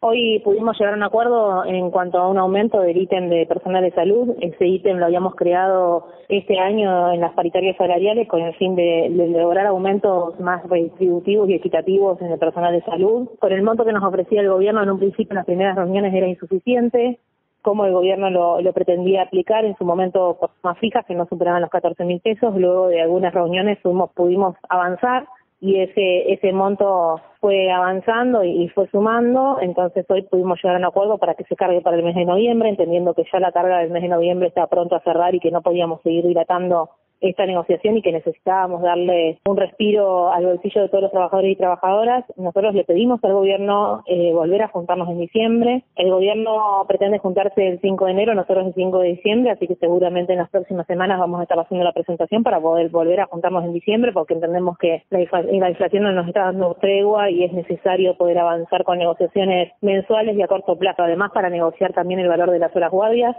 Hoy pudimos llegar a un acuerdo en cuanto a un aumento del ítem de personal de salud. Ese ítem lo habíamos creado este año en las paritarias salariales con el fin de, lograr aumentos más redistributivos y equitativos en el personal de salud. Con el monto que nos ofrecía el gobierno en un principio en las primeras reuniones era insuficiente cómo el gobierno lo, lo, pretendía aplicar en su momento por más fijas que no superaban los 14 mil pesos. Luego de algunas reuniones pudimos avanzar y ese ese monto fue avanzando y, fue sumando, entonces hoy pudimos llegar a un acuerdo para que se cargue para el mes de noviembre, entendiendo que ya la carga del mes de noviembre está pronto a cerrar y que no podíamos seguir dilatando esta negociación y que necesitábamos darle un respiro al bolsillo de todos los trabajadores y trabajadoras. Nosotros le pedimos al gobierno eh, volver a juntarnos en diciembre. El gobierno pretende juntarse el 5 de enero, nosotros el 5 de diciembre, así que seguramente en las próximas semanas vamos a estar haciendo la presentación para poder volver a juntarnos en diciembre porque entendemos que la, la inflación no nos está dando tregua y es necesario poder avanzar con negociaciones mensuales y a corto plazo. Además, para negociar también el valor de las horas guardias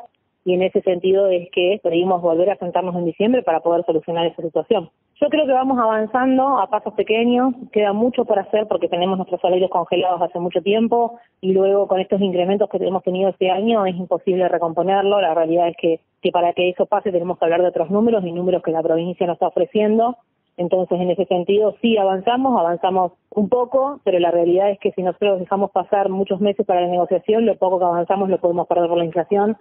y en ese sentido es que pedimos volver a sentarnos en diciembre para poder solucionar esa situación. Yo creo que vamos avanzando a pasos pequeños, queda mucho por hacer porque tenemos nuestros salarios congelados hace mucho tiempo y luego con estos incrementos que hemos tenido este año es imposible recomponerlo. La realidad es que, que para que eso pase tenemos que hablar de otros números y números que la provincia nos está ofreciendo. Entonces, en ese sentido, sí avanzamos, avanzamos un poco, pero la realidad es que si nosotros dejamos pasar muchos meses para la negociación, lo poco que avanzamos lo podemos perder por la inflación